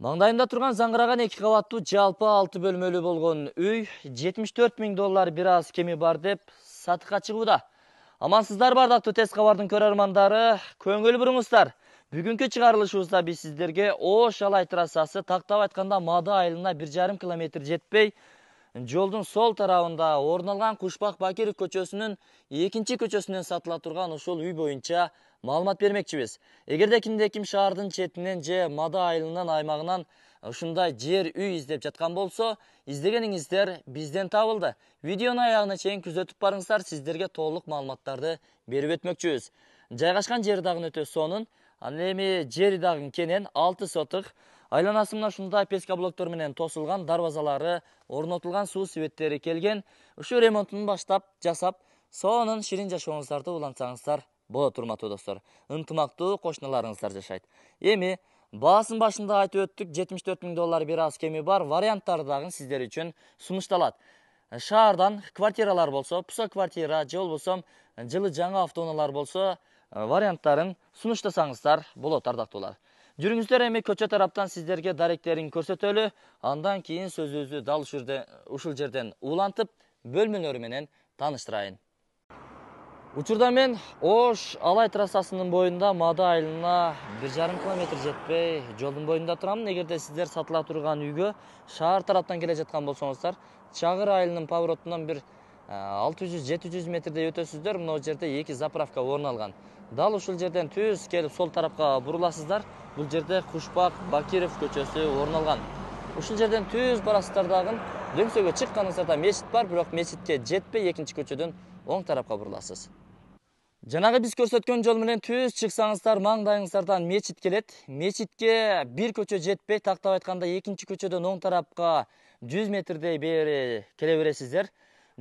маңдайымда турган заңгыраган эки кабаттуу жалпы алты бөлмөлүү болгон үй жетимиш төрт миң доллар бир аз кеми бар деп сатыкка чыгууда амансыздарбы ардактуу тез кабардын көрөрмандары көңүл буруңуздар бүгүнкү чыгарылышыбызда биз сиздерге ош алай трассасы тактап айтканда мада айылына бир жарым километр жетпей жолдун сол тарабында орун алган кушбак бакиров көчөсүнүн экинчи көчөсүнөн сатыла турган ушул үй боюнча маалымат бермекчибиз эгерде кимде ким шаардын четинен же мада айылынын аймагынан ушундай жер үй издеп жаткан болсо издегениңиздер бизден табылды. Видеону аягына чейин күзөтүп барыңыздар сиздерге толук маалыматтарды берип өтмөкчүбүз жайгашкан жери дагы өтө сонун анан эми жери дагы кенен алты сотык айланасы мына ушундай песка блоктор менен тосулган дарбазалары орнотулган суу себеттери келген. Ушу ремонтун баштап жасап сонун ширин жашооңуздарды улантсаңыздар болот урматтуу достор. Ынтымактуу кошуналарыңыздар жашайт. Эми баасынын башында айтып өттүк жетимиш төрт доллар бир аз кеми бар варианттары дагы сиздер үчүн сунушталат. Квартиралар болсо пусо квартира же болбосо жылы жаңы автоунаалар болсо варианттарын сунуштасаңыздар болот ардактуулар. Жүрүңүздөр эми көчө тараптан сиздерге даректерин көрсөтөлү андан кийин сөзүбүздү дал ушул жерден улантып бөлмөлөрү менен тааныштырайын учурда мен ош алай трассасынын боюнда мада айылына бир жарым километр жетпей жолдун боюнда турамын. Эгерде сиздер сатыла турган үйгө шаар тараптан келе жаткан болсоңуздар чагыр айылынын поворотунан бир алты жүз жети жүз метрдей өтөсүздөр. Мына жерде эки заправка орун алган. Дал ушул жерден түз келип сол тарапка буруласыздар. Бул жерде кушбак бакиров көчөсү орун алган. Ушул жерден түз барасыздар дагы дөңсөөгө чыкканыңыздарда мечит бар бирок мечитке жетпей экинчи көчөдөн оң тарапка буруласыз. Жанагы биз көрсөткөн жол менен түз чыксаңыздар маңдайыңыздардан мечит келет. Мечитке бир көчө жетпей тактап айтканда экинчи көчөдөн оң тарапка жүз метрдей бери келе бересиздер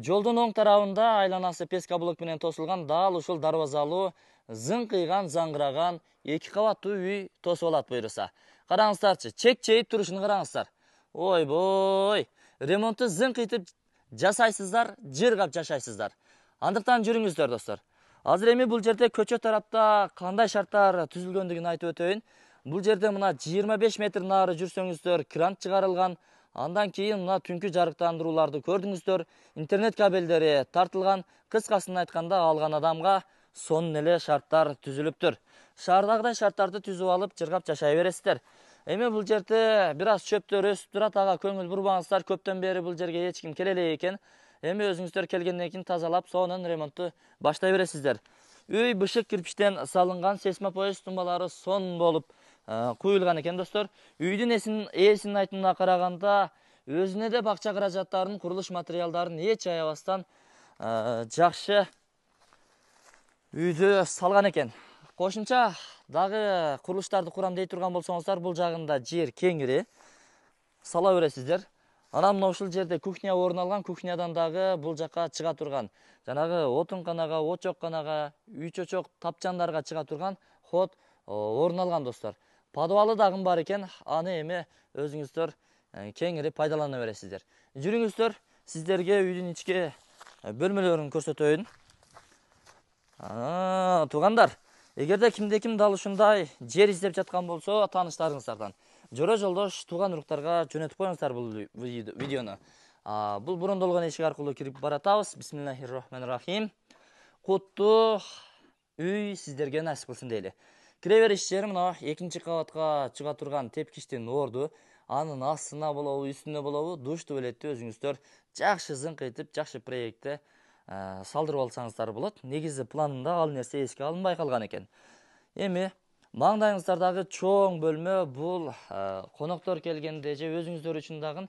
жолдун оң тарабында айланасы песка блок менен тосулган дал ушул дарбазалуу зыңкыйган заңгыраган эки кабаттуу үй тосуп алат буюрса караңыздарчы чекчейип турушун караңыздар. Ойбой ремонтту зыңкыйтып жасайсыздар жыргап жашайсыздар. Андыктан жүрүңүздөр достор. Азыр эми бул жерде көчө тарапта кандай шарттар түзүлгөндүгүн айтып өтөйүн. Бул жерде мына жыйырма беш метр нары жүрсөңүздөр кран чыгарылган андан кийин мына түнкү жарыктандырууларды көрдүңүздөр интернет кабелдери тартылган кыскасын айтканда алган адамга сонун эле шарттар түзүлүптүр шаардагыдай шарттарды түзүп алып жыргап жашай бересиздер эми бул жерде бир аз чөптөр өсүп турат ага көңүл бурбаңыздар көптөн бери бул жерге эч ким келе элек экен эми өзүңүздөр келгенден кийин тазалап сонун ремонтту баштай бересиздер үй бышык кирпичтен салынган сейсмопоезд тумбалары сонун болуп куюлган экен достор. Үйдүн ээсинин айтымына караганда өзүнө да бакча каражаттарын курулуш материалдарын эч аябастан жакшы үйдү салган экен кошумча дагы курулуштарды курам дей турган болсоңуздар бул жагында жер кеңири сала бересиздер анан мына ушул жерде кухня орун алган кухнядан дагы бул жака чыга турган жанагы отунканага очокканага үй чочок тапчандарга чыга турган ход орун алган достор подвалы дагы бар экен аны эми өзүңүздөр э, кеңири пайдалана бересиздер жүрүңүздөр сиздерге үйдүн ички э, бөлмөлөрүн көрсөтөйүн туугандар эгерде кимде ким дал ушундай жер издеп жаткан болсо тааныштарыңыздардан жора жолдош тууган уруктарга жөнөтүп коюңуздар бул видеону бул брондолгон эшик аркылуу кирип баратабыз бисмиллахи рахмани рахим куттуу үй сиздерге насип кылсын дейли. Жери мына экинчи кабатка чыга турган тепкичтин орду. Анын астына болобу үстүнө болобу душ туалетти өзүңүздөр жакшы зыңкыйтып жакшы проектте салдырып алсаңыздар болот негизи планында ал нерсе эске алынбай калган экен эми маңдайыңыздардагы чоң бөлмө бул коноктор келгенде же өзүңүздөр үчүн дагы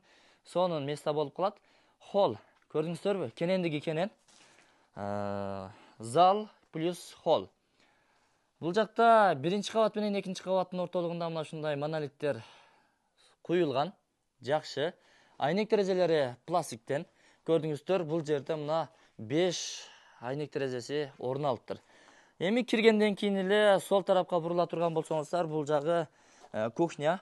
сонун место болуп калат холл көрдүңүздөрбү кенендиги кенен. Зал плюс холл бул жакта биринчи кабат менен экинчи кабаттын ортолугунда мына ушундай монолиттер куюлган жакшы айнек терезелери пластиктен. Көрдүңүздөр бул жерде мына беш айнек терезеси орун алыптыр эми киргенден кийин эле сол тарапка бурула турган болсоңуздар бул жагы э, кухня.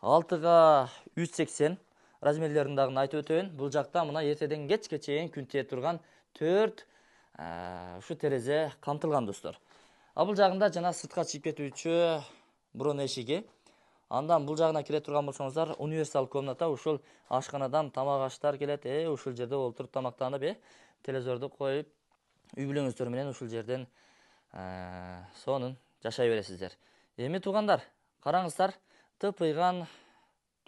Алтыга үч сексен размерлерин дагы айтып өтөйүн бул жакта мына эртеден кечке чейин күн тие турган төрт ушу терезе камтылган достор а бул жагында жана сыртка чыгып кетүүчү брон эшиги андан бул жагына кире турган болсоңуздар универсал комната ушул ашканадан тамак аштар келет э ушул жерде олтуруп тамактанып э телевизорду коюп үй бүлөңүздөр менен ушул жерден сонун жашай бересиздер эми туугандар караңыздар тыпыйган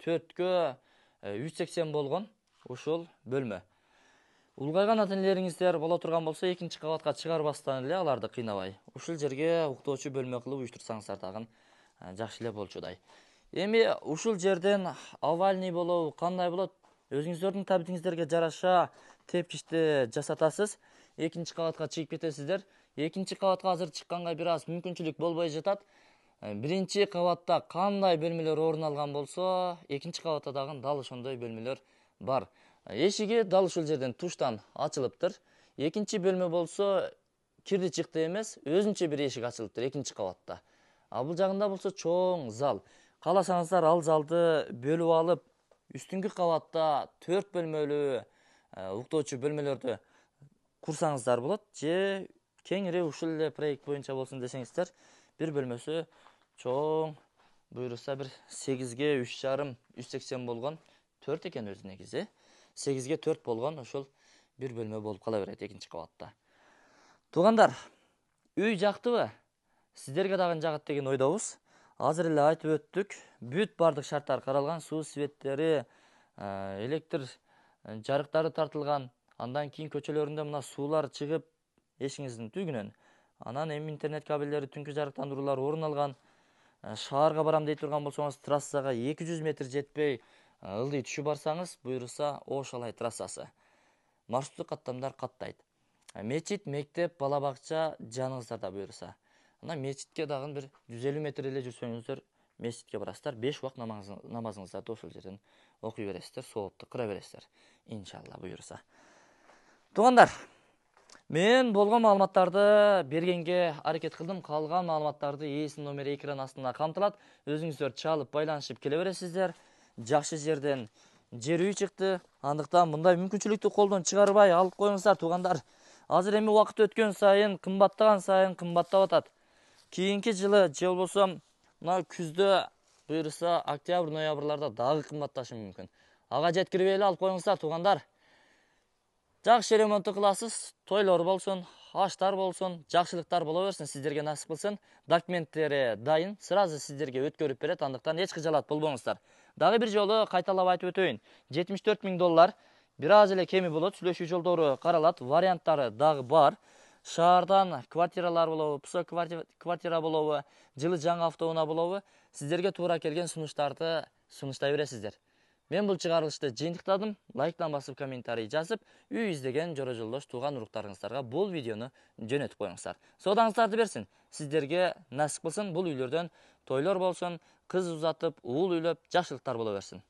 төрткө үч сексен болгон ушул бөлмө улгайган ата энелериңиздер боло турган болсо экинчи кабатка чыгарбастан эле аларды кыйнабай. Ушул жерге уктоочу бөлмө кылып уюштурсаңыздар дагы жакшы эле болчудай. Эми ушул жерден овальный болобу кандай болот? Өзүңүздөрдүн табитиңиздерге жараша тепкичти жасатасыз. Экинчи кабатка чыгып кетесиздер. Экинчи кабатка азыр чыкканга бир аз мүмкүнчүлүк болбой жатат. Биринчи кабатта кандай бөлмөлөр орун алган болсо экинчи кабатта дагы дал ошондой бөлмөлөр бар. Эшиги дал ушул жерден туштан ачылыптыр экинчи бөлмө болсо кирди чыкты эмес өзүнчө бир эшик ачылыптыр экинчи кабатта а бул жагында болсо чоң зал. Кааласаңыздар ал залды бөлүп алып үстүңкү кабатта төрт бөлмөлүү уктоочу бөлмөлөрдү курсаңыздар болот же кеңири ушул эле проект боюнча болсун десеңиздер бир бөлмөсү чоң буюрса бир сегизге үч жарым үч сексен болгон төрт экен өзү негизи сегизге төрт болгон ушул бир бөлмө болуп кала берет экинчи кабатта. Туугандар үй жактыбы? Сиздерге дагы жагат деген ойдобуз. Азыр эле айтып өттүк бүт баардык шарттар каралган суу светтери электр жарыктары тартылган андан кийин көчөлөрүндө мына суулар чыгып эшигиңиздин түгүнөн анан эми интернет кабелдери түнкү жарыктандыруулар орун алган шаарга барам дей турган болсоңуз трассага эки жүз метр жетпей ылдый түшүп барсаңыз буюрса ош алай трассасы маршруттук каттамдар каттайт мечит мектеп бала бакча жаныңыздарда буюрса анан мечитке дагы бир жүз элүү метр эле жүрсөңүздөр мечитке барасыздар беш убакыт намазыңыздарды ошол жерден окуй бересиздер соопту кыра бересиздер иншалла буюрса туугандар мен болгон маалыматтарды бергенге аракет кылдым калган маалыматтарды ээсинин номери экран астында камтылат өзүңүздөр чалып байланышып келе бересиздер жакшы жерден жер үй чыкты андыктан мындай мүмкүнчүлүктү колдон чыгарбай алып коюңуздар туугандар азыр эми убакыт өткөн сайын кымбаттаган сайын кымбаттап атат кийинки жылы же болбосо мына күздө буюрса октябрь ноябрларда дагы кымбатташы мүмкүн ага жеткирбей эле алып коюңуздар туугандар жакшы ремонтту кыласыз тойлор болсун аштар болсун жакшылыктар боло берсин сиздерге насип кылсын документтери дайын сразу сиздерге өткөрүп берет андыктан эч кыжалат болбоңуздар дагы бир жолу кайталап айтып өтөйүн жетимиш төрт миң доллар. Бир аз эле кеми болот. Сүйлөшүү жолдору каралат. Варианттары дагы бар. Шаардан квартиралар болобу псо квартира болобу жылы жаңы автоунаа болобу. Сиздерге туура келген сунуштарды сунуштай бересиздер. Мен бул чыгарылышты жыйынтыктадым. Лайктан басып комментарий жазып үй издеген жора жолдош тууган уруктарыңыздарга бул видеону жөнөтүп коюңуздар. Соодаңыздарды берсин. Сиздерге насип кылсын. Бул үйлөрдөн тойлор болсун кыз узатып уул үйлөп жакшылыктар боло берсин